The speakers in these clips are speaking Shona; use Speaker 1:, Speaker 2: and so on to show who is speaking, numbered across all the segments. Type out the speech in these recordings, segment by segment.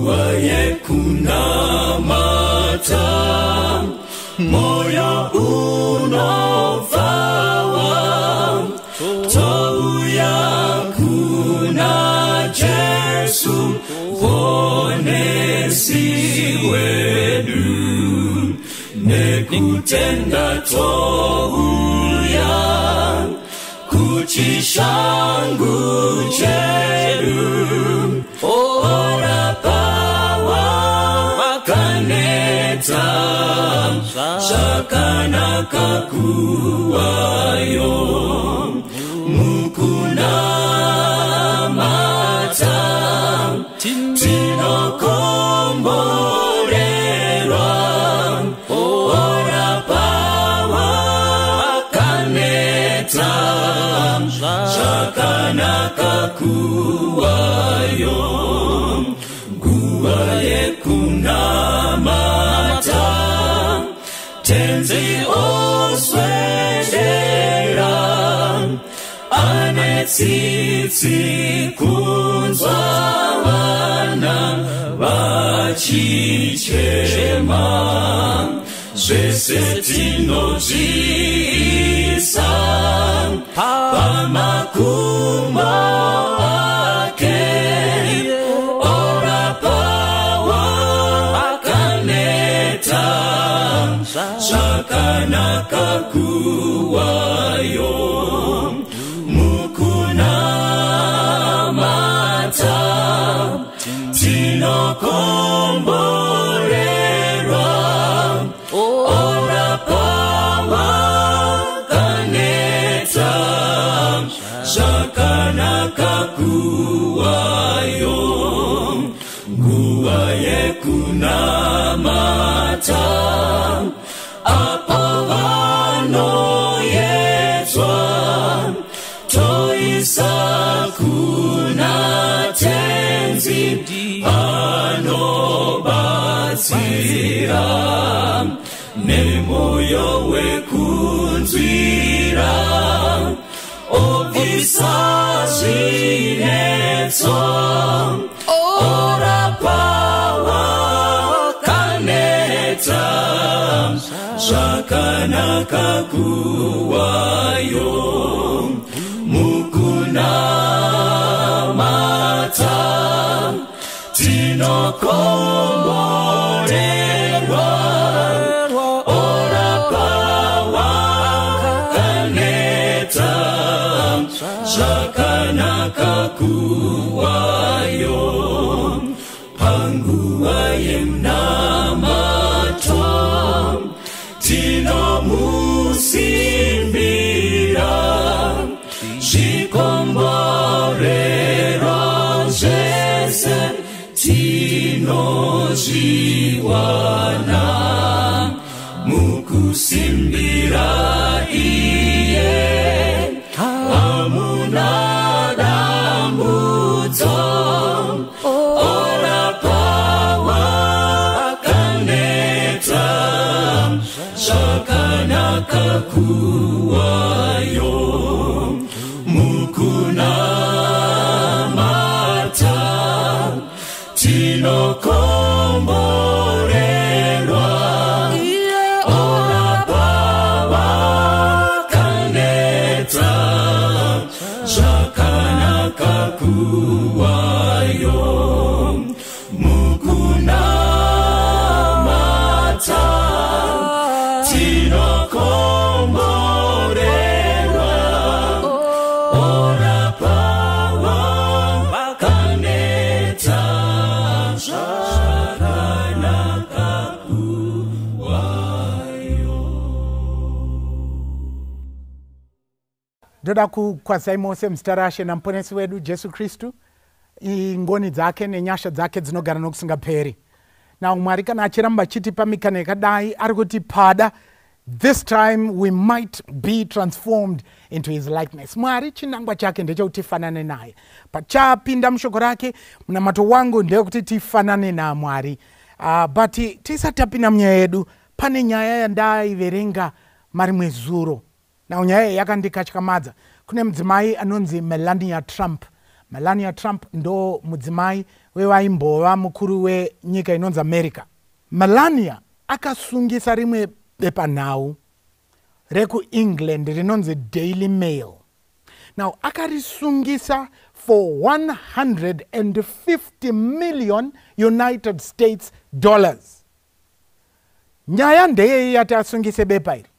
Speaker 1: nguva yekunamata moyo unovawa touya kuna jesu ponesi wedu nekutenda touya kuchishangu chedu. Ora makaneta zvakanaka kuwayo. Mukunamata tinokomborerwa. Ora pawa makaneta zvakanaka kuwayo sisi kunzwana bachichema zvese tinozviisa pamakumo ake orapawa akaneta zvakanaka kuwayo. Tinokomborerwa orapawa kaneta zvakanaka kuwayo nguva yekunamata nemoyo wekunzwira obvisa zvinetso. Orapawa kaneta zvakanaka kuwayo. Mukunamata tinokomborerwa kakakuwayong pangguayem namatam tinomusimbiram shikombarera jesen tinojiwana mukusimbiram zvakanaka
Speaker 2: ndoda kukwazai mose muzita rashe namuponesi wedu jesu kristu ngoni dzake nenyasha dzake dzinogara nokusingaperi. Now mwari kana achiramba achitipa mikana yakadai ari kuti pada this time we might be transformed into his likeness. Mwari chinangwa chake ndechekuti tifanane naye. Pachapinda mushoko rake munamato wangu ndeyekuti tifanane namwari uh, but tisati tapinda munyaya yedu pane nyaya yandaiverenga marimwe zuro now nyaya iyi yakandikatyamadza kune mudzimai anonzi melania trump. Melania trump ndo mudzimai wewaimbova mukuru wenyika inonzi america. Melania akasungisa rimwe bepanhau rekuengland rinonzi daily mail. Now akarisungisa for 150 million united states dollars. Nyaya ndeyei yati asungise bepa iri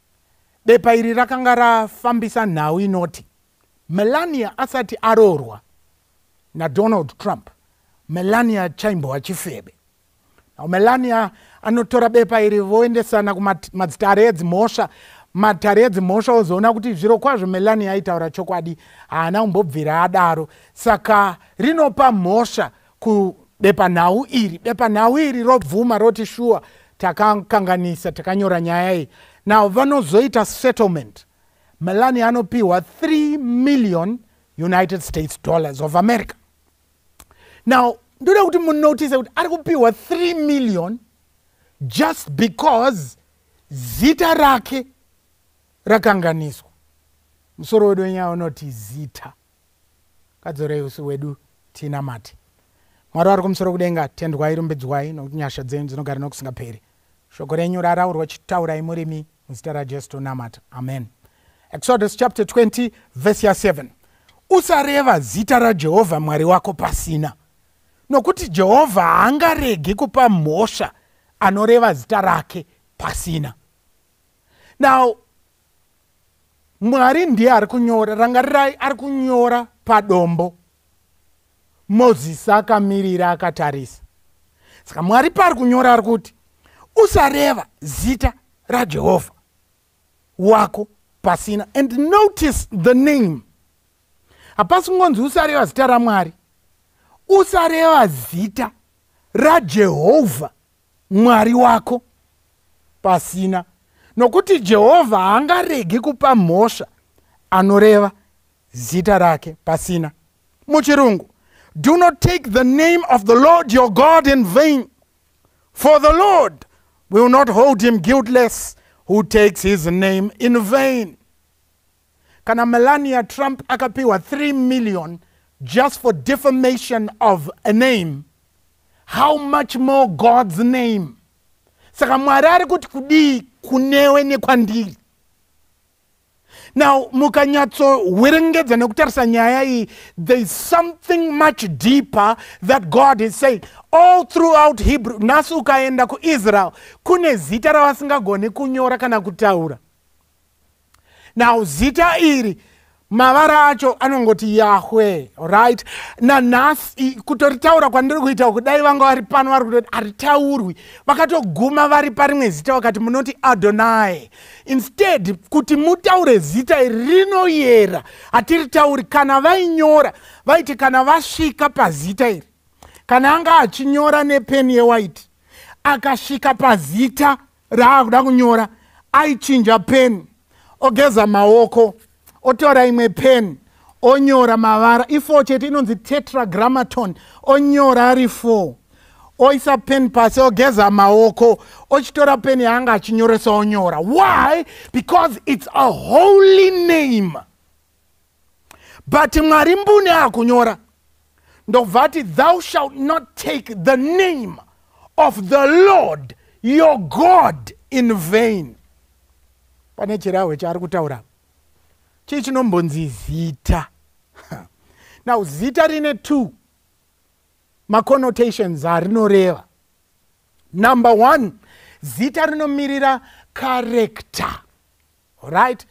Speaker 2: bepa iri rakanga rafambisa nhau inoti melania asati aroorwa nadonald trump melania chaimbova chifebe. Now melania anotora bepa iri voendesana kumadzitare edzimhosva. Matare edzimhosva ozoona kuti zviro kwazvo melania aitaura chokwadi haana kumbobvira adaro. Saka rinopa mhosva kubepanhau iri. Bepanhau iri robvuma roti shuwa takakanganisa takanyora nyaya iyi now vanozoita settlement melania anopiwa 3 million united states dollars of america. Now ndoda kuti munotise kuti ari kupiwa 3 million just because zita rake rakanganiswa. Musoro wedu wenyaya unoti zita. Kadzorei usi wedu tina mati mwari wari kumusoro kudenga tendwai rumbidzwai nokuti nyasha dzenyu dzinogara nokusingaperi shoko renyu raraurwa chitaurai murimi muzita rajesu tonamata amen. Exodus chapter 20 vhesi ya7 usareva zita rajehovha mwari wako pasina nokuti jehovha haangaregi kupa mhosva anoreva zita rake pasina. Now mwari ndiye ari kunyora rangarirai ari kunyora padombo. Mozisi akamirira akatarisa. Saka mwari paari kunyora ari kuti usareva zita rajehovha wako pasina. And notice the name. Hapasi kungonzi usareva zita ramwari. Usareva zita rajehovha mwari wako pasina. Nokuti jehovha haangaregi kupa mhosva anoreva zita rake pasina. Muchirungu do not take the name of the lord your god in vain. For the lord will not hold him guiltless who takes his name in vain. Kana melania trump akapiwa 3 million just for defamation of a name. How much more god's name? Saka mwari ari kuti kudii kunewe nekwandiri now mukanyatsohwerengedza nekutarisa nyaya iyi thereis something much deeper that god is saying. All throughout hebrew nhasi ukaenda kuisrael kune zita ravasingagoni kunyora kana kutaura. Now zita iri mavara acho anongoti yahwe right? Nanhasi kutoritaura kwandiri kuita kudai vanga vari pano vari kutoti haritaurwi vakatoguma vari parimwe zita vakati munoti adonai. Instead kuti mutaure zita rinoyera hatiritauri kana vainyora vaiti kana vasvika pazita iri kana anga achinyora nepeni yewhite akasvika pazita raakuda kunyora aichinja peni ogeza maoko otora imwe pen onyora mavara. I4 chete inonzi tetragrammaton onyora ari 4 oisa pen pasi ogeza maoko ochitora pen yaanga achinyoresa onyora. Why? Because it's a holy name. But mwari mbune akunyora ndobva ati thou shalt not take the name of the lord your god in vain. Pane chirahwe chaari kutaura chii chinombonzi zita. Now zita rine two maconnotations arinoreva. Number one zita rinomirira karekta right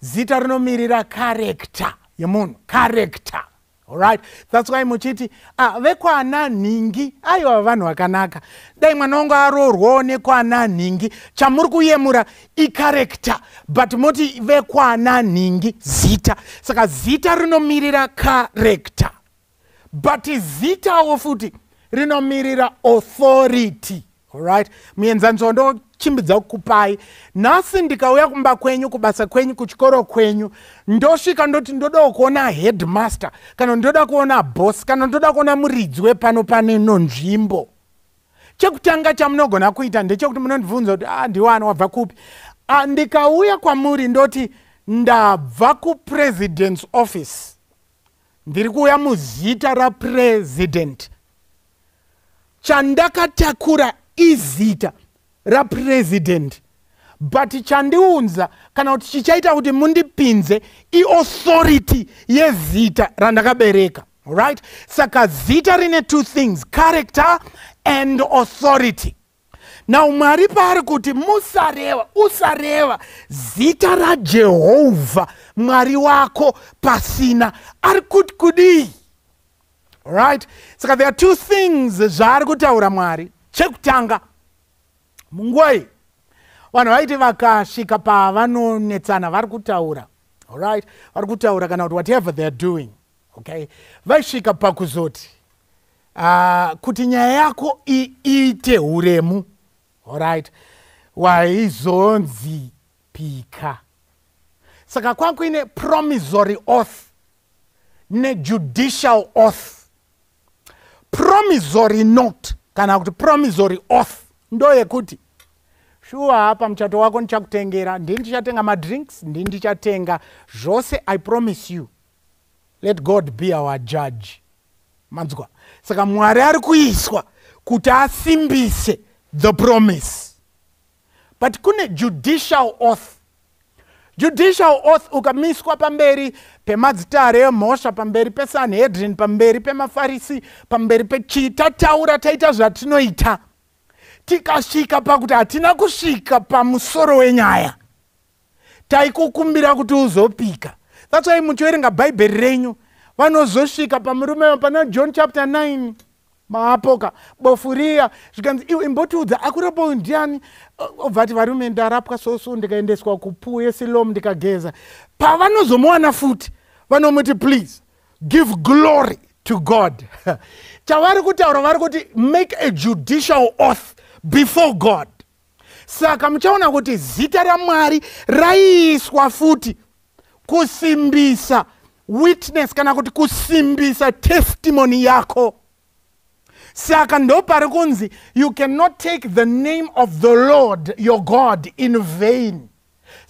Speaker 2: zita rinomirira karekta yemunhu karekta right? Thats why muchiti ah, vekwana nhingi aiwa vanhu vakanaka. Dai mwana wangu aroorwawo nekwana nhingi chamuri kuyemura ikarekta but moti vekwana nhingi zita. Saka zita riноmirira karekta but zitawo futi rinomirira authority. Right? Muenzanzvo chimbidza kukupai. Nhasi ndikauya kumba kwenyu kubasa kwenyu kuchikoro kwenyu ndosvika ndoti ndodawo kuona headmaster kana ndoda kuona bos kana ndoda kuona muridzi wepano paneno nzvimbo. Chekutanga chamunogona kuita ndechekuti munondibvunza kuti a ah, ndiwani wabva kupi? Ah, ndikauya kwamuri ndoti ndabva kupresident's office. Ndiri kuuya muzita rapresident chandakatakura izita rapurezidendi but chandiunza kana kuti chichaita kuti mundipinze iauthority yezita randakabereka right saka zita rine two things character and authority. Now mwari paari kuti musareva usareva zita rajehovha mwari wako pasina ari kuti kudii? Right saka there are two things zvaari kutaura mwari. Chekutanga munguva iyi. Vanhu vaiti vakasvika pavanonetsana vari kutaura allright vari kutaura kana kuti whatever theyare doing okay? Vaisvika pakuzoti uh, kuti nyaya yako iite uremu allright waizonzi pika saka kwakuine promisory oath nejudicial oath. Promisory note kana kuti promisory oath ndo yekuti shuwa apa muchato wako ndichakutengera ndii ndichatenga madrinks ndii ndichatenga. Zvose i promise you let god be our judge. Manzwa saka mwari ari kuiswa kuti asimbise the promise. But kune judicial oath. Judicial oath ukamiswa pamberi pemadzitare emhosva pamberi pesanhedrin pamberi pemafarisi pamberi pechii tataura taita zvatinoita tikasvika pakuti hatina kusvika pamusoro wenyaya. Taikukumbira kuti uzopika. Thats why muchiverenga bhaibheri renyu. Vanozosvika pamurume pana john chapter 9 maapoka bofu riya zvikanzi iwe imbotiudza akurapo ndiani? Obvati varume ndarapwa soso ndikaendeswa kupuu yesilom ndikageza. Pavanozomuwana futi vanomuti please give glory to god. Chavari kutaura vari kuti make a judicial oath before god. Saka muchaona kuti zita ramwari raiiswa futi kusimbisa witness kana kuti kusimbisa testimony yako. Saka ndopari kunzi you cannot take the name of the lord your god in vain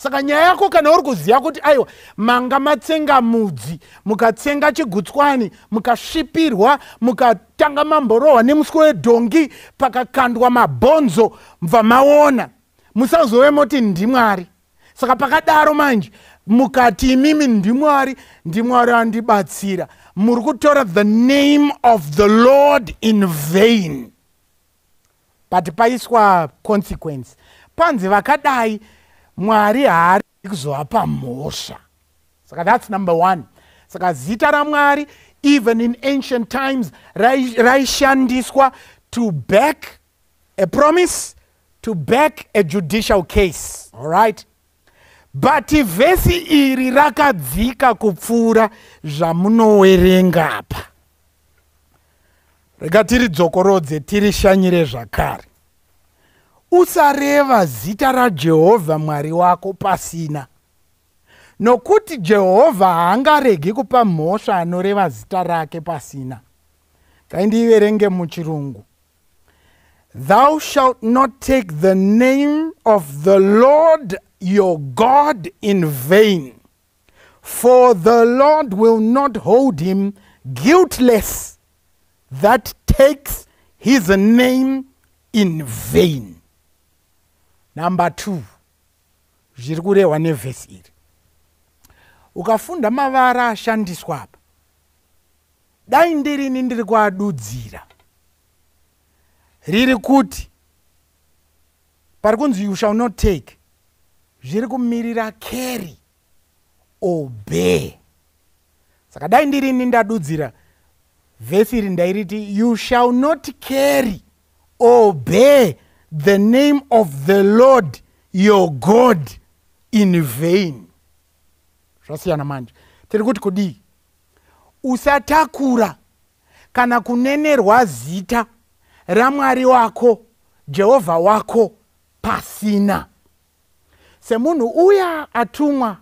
Speaker 2: saka nyaya yako kana uri kuziva kuti aiwa manga matsenga mudzi mukatsenga chigutswani mukasvipirwa mukatanga mamborohwa nemuswe wedhongi pakakandwa mabhonzo mubva maona. Musazove moti ndimwari. Saka pakadaro manje mukati imimi ndimwari ndimwari andibatsira. Muri kutora the name of the lord in vain. But paiswa consequence. Panzi vakadai mwari haari kuzovapa mhosva. Saka thats number one. Saka zita ramwari even in ancient times raishandiswa to back a promise to back a judicial case allright but vhesi iri rakadzika kupfuura zvamunowerenga apa rega tiri dzokorodze tiri shanyire zvakare usareva zita rajehovha mwari wako pasina. Nokuti jehovha haangaregi kupa mhosva anoreva zita rake pasina. Ngaindiiverenge muchirungu. Thou shalt not take the name of the lord your god in vain for the lord will not hold him guiltless that takes his name in vain number two zviri kurehwa nevhesi iri. Ukafunda mavara ashandiswa apa. Dai ndirini ndiri kuadudzira? Riri kuti pari kunzi you shall not take zviri kumirira carry obey saka dai ndirini ndadudzira? Vhesi iri ndairiti you shall not carry obey the name of the lord your god in vain. Zvasiyana manje. Tiri kuti kudii? Usatakura kana kunenerwa zita ramwari wako jehovha wako pasina. Semunhu uya atumwa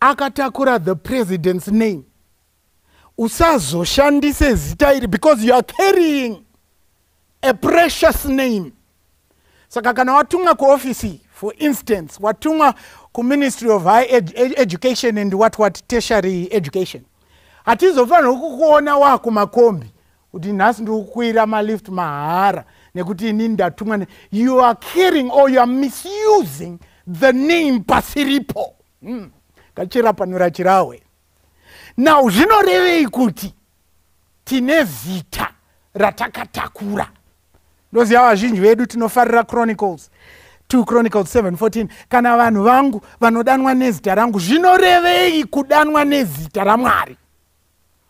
Speaker 2: akatakura the president's name usazoshandise zita iri because you are carrying a precious name saka kana watumwa kuofisi for instance watumwa kuministry of high ed education and what what tertiary education. Hatizofanirwa kukuona wakumakombi kuti nhasi ndiri kukwira malift mahara nekuti inini ndatumwa you are caring or you are misusing the name pasiripo. Mm. kachira panura chirahwe now zvinorevei kuti tine zita ratakatakura ndoziva vazhinji vedu tinofarira chronicles. 2 chronicles 714 kana vanhu vangu vanodanwa nezita rangu zvinorevei kudanwa nezita ramwari.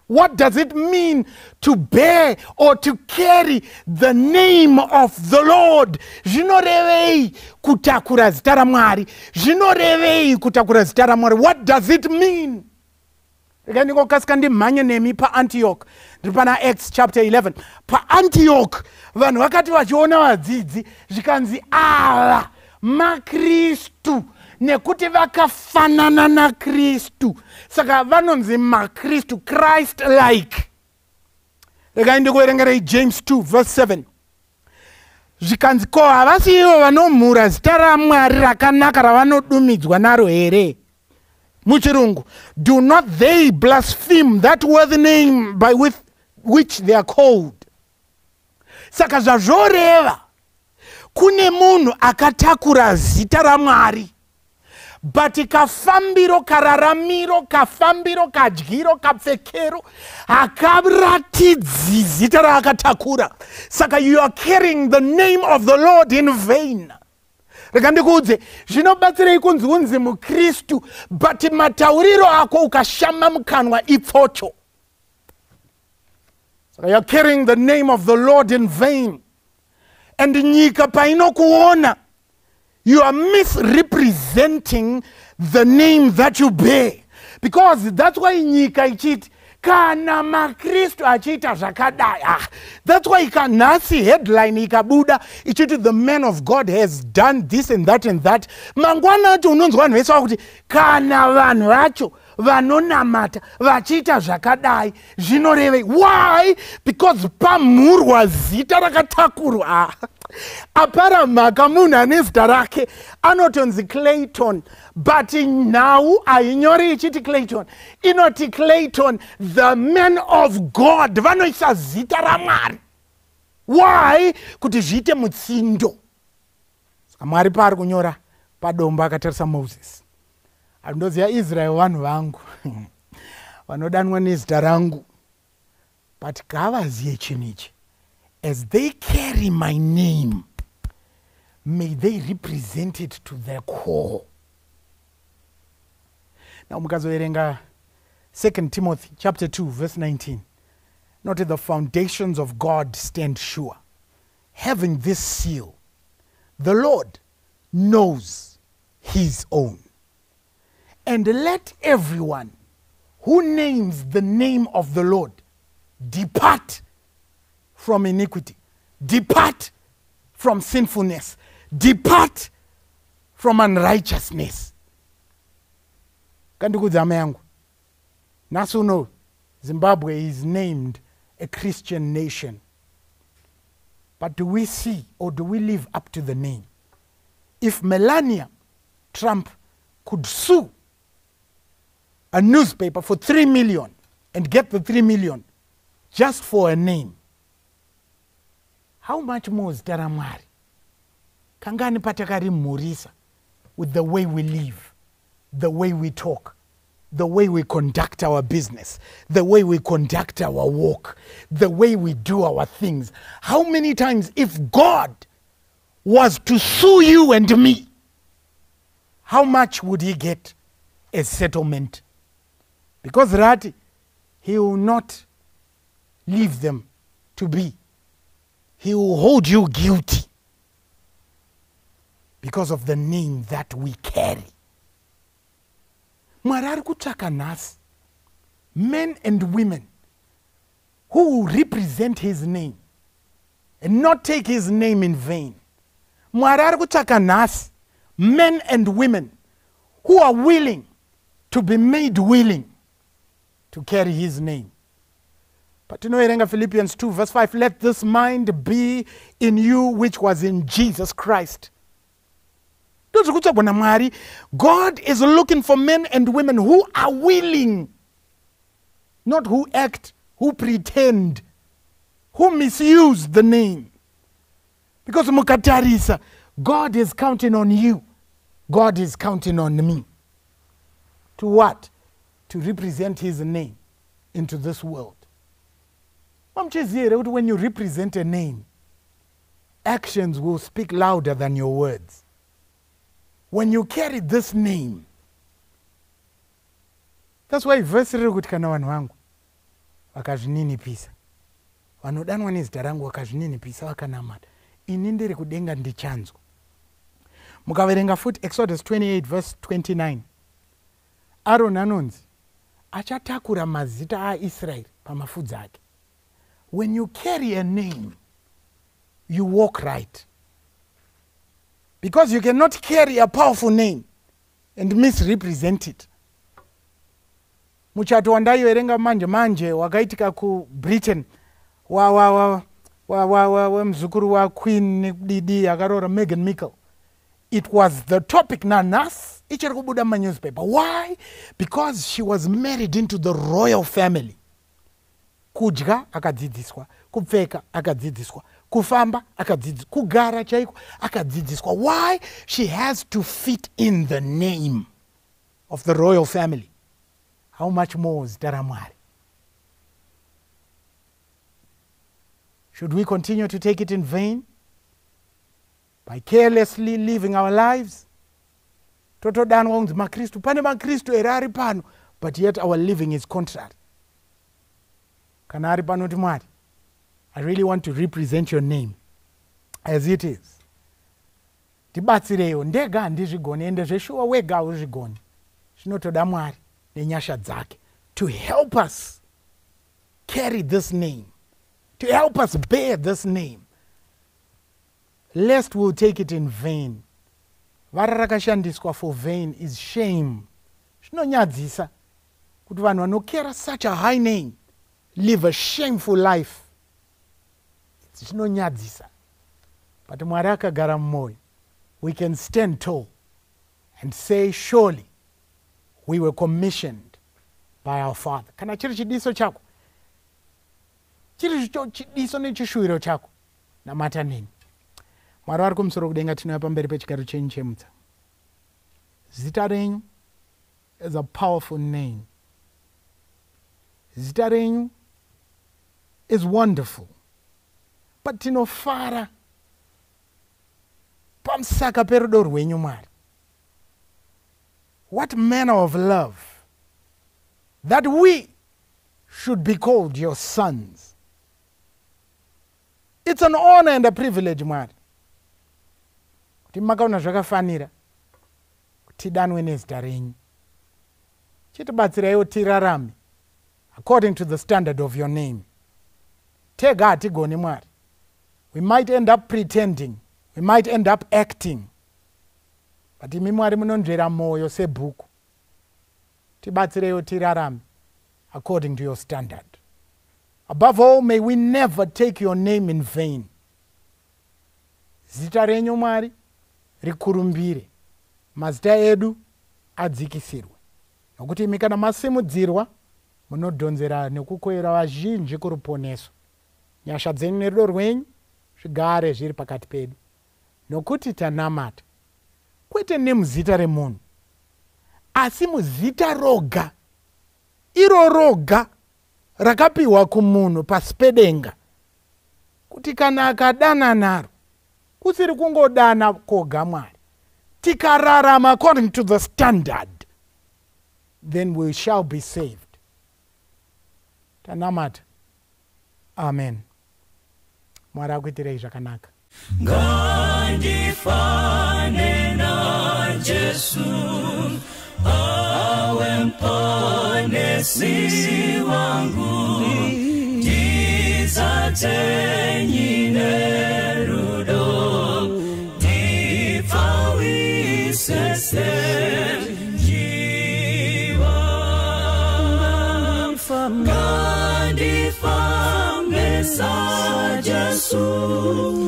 Speaker 2: What does it mean to bear or to carry the name of the lord? Zvinorevei kutakura zita ramwari. Zvinorevei kutakura zita ramwari. What does it mean? Regai ndingokasika ndimhanye nemi paantioch ndiri pana acts chapter 11 paantioch vanhu vakati vachiona vadzidzi zvikanzi ava makristu! Nekuti vakafanana nakristu. Saka vanonzi makristu christ like regai ndikuverengerei james 2 verse 7 zvikanzi ko havasi ivo vanomhura zita ramwari rakanaka ravanodumidzwa naro here? Muchirungu do not they blaspheme that worthy name by with which they are called. Saka zvazvoreva kune munhu akatakura zita ramwari but kafambiro kararamiro kafambiro kadyiro kapfekero hakaratidzi zita raakatakura. Saka you are carrying the name of the lord in vain. Rega ndikuudze zvinobatsirei kunzi unzi mukristu but matauriro ako ukashama mukanwa ipfocho saka youare carrying the name of the lord in vain. And nyika painokuona you are misrepresenting the name that you bear. Because that's why nyika ichiti kana makristu achiita zvakadai. Ah, that's why kanhasi headline ikabuda ichiti the man of god has done this and that and that. Mangwana ati unonzwa vanhu vese vakuti kana vanhu vacho vanonamata vachiita zvakadai. Zvinorevei why? Because pamhurwa zita rakatakurwa. Apara mhaka munhu ane zita rake anotonzi clayton. But nhau hainyori ichiti clayton. Inoti clayton the man of god. Vanoisa zita ramwari. Why? Kuti zviite mutsindo. Saka mwari paari kunyora padombo akatarisa moses handinoziva israel vanhu vangu. Vanodanwa nezita rangu. But ngavaziye chinhu ichi. As they carry my name may they represent it to their core. Now mukazoverenga 2 timothy chapter 2 verse 19 not the foundations of god stand sure. Having this seal the lord knows his own and let everyone who names the name of the lord depart from iniquity depart from sinfulness depart from unrighteousness. Kandikudza hama yangu? Zimbabwe is named a christian nation. But do we see or do we live up to the name? If melania trump could sue a newspaper for 3 million and get the 3 million just for a name. How much more zita ramwari kangani patakarimhurisa with the way we live the way we talk the way we conduct our business the way we conduct our walk the way we do our things. How many times if god was to sue you and me how much would he get as settlement because rati he will not leave them to be. He will hold you guilty because of the name that we carry. Mwari ari kutsvaka nhasi. Men and women who will represent his name and not take his name in vain. Mwari ari kutsvaka nhasi. Men and women who are willing to be made willing to carry his name. Patinoverenga philippians 2 verse 5 let this mind be in you which was in jesus christ. God is looking for men and women who are willing not who act who pretend who misuse the name. Because mukatarisa god is counting on you. God is counting on me. To what to represent his name into this world. When you represent a name actions will speak louder than your words. When you carry this name that's why vhesi riri kuti kana vanhu vangu vakazvininipisa. Vanodanwa nezita rangu vakazvininipisa vakanamata. Ini ndiri kudenga ndichanzwa. Mukaverenga futi exodus 28 verse 29 aroni anonzi achatakura mazita aisraeri pamafudzi ake. When you carry a name you walk right. Because you cannot carry a powerful name and misrepresent it. Muchato wandaiverenga manje manje wakaitika kubritain wemuzukuru waqueen nekudidi akaroora megan mickle it was the topic. Nanas ichiri kubuda mumanewspaper why? Because she was married into the royal family. Kudya akadzidziswa. Kupfeka akadzidziswa. Kufamba akadzidziswa. Kugara chaiko akadzidziswa. Why? She has to fit in the name of the royal family. How much more zita ramwari should we continue to take it in vain by carelessly living our lives. Totodanwa kunzi makristu. Pane makristu here ari pano but yet our living is contrary. Kana ari panoti mwari? I really want to represent your name as it is. Tibatsirewo ndega handizvigoni ende zveshuwa wega hauzvigoni zvinotoda mwari nenyasha dzake to help us carry this name to help us bear this name lest we'll take it in vain. Vara rakashandiswa for vain is shame. Zvinonyadzisa kuti vanhu vanokera such a high name live a shameful life. Zvinonyadzisa. But mwari akagara mumwoyo we can stand tall and say surely we were commissioned by our father. Kana chiri chidiso chako chiri chidiso nechishuwiro chako namata neni mwari vari kumusoro kudenga tinouya pamberi pechigaro chenyu chemutsa zita renyu is a powerful name. Zita renyu is wonderful. But tinofara pamusaka perudo rwenyu mwari. What manner of love that we should be called your sons. It's an honor and a privilege mwari kuti makaona zvakafanira tidanwe nezita renyu. Chitibatsiraiwo tirarame according to the standard of your name. Tega hatigoni mwari. We might end up pretending we might end up acting but imi mwari munonzvera mwoyo sebhuku. Tibatsireiwo tirarame according to your standard. Above all may we never take your name in vain. Zita renyu mwari rikurumbire. Mazita edu adzikisirwe. Nokuti imi kana masimudzirwa munodhonzera nekukwera vazhinji kuruponeso. Nyasha dzenyu nerudo rwenyu zvigare zviri pakati pedu. Nokuti tanamata kwete nemuzita remunhu. Asi muzita roga iro roga rakapiwa kumunhu pasi pedenga. Kuti kana akadana naro kusiri kungodana koga mwari tikararama according to the standard. Then we shall be saved. Tanamata. Amen. Mwari akuitirei zvakanaka.
Speaker 1: Ngandifane najesu awe mponesi wangu. Tizatenyine rudo sesler jiwam Fam Gadi Fam Mesaja Suh